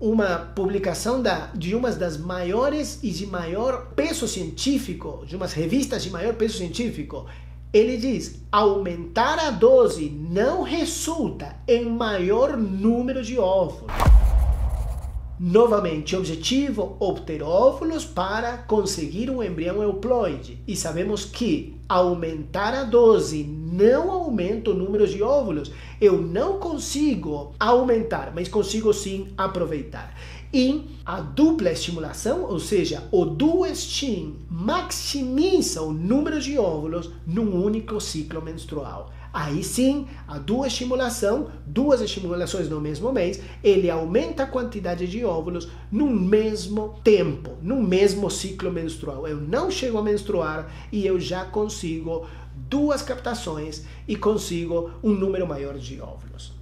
uma publicação da, de umas das maiores e de maior peso científico, de umas revistas de maior peso científico, ele diz: aumentar a dose não resulta em maior número de óvulos. Novamente, objetivo: obter óvulos para conseguir um embrião euploide. E sabemos que aumentar a dose não aumenta o número de óvulos. Eu não consigo aumentar, mas consigo sim aproveitar. E a dupla estimulação, ou seja, o duo-stim, maximiza o número de óvulos num único ciclo menstrual. Aí sim, a duas estimulação, duas estimulações no mesmo mês, ele aumenta a quantidade de óvulos no mesmo tempo, no mesmo ciclo menstrual. Eu não chego a menstruar e eu já consigo duas captações e consigo um número maior de óvulos.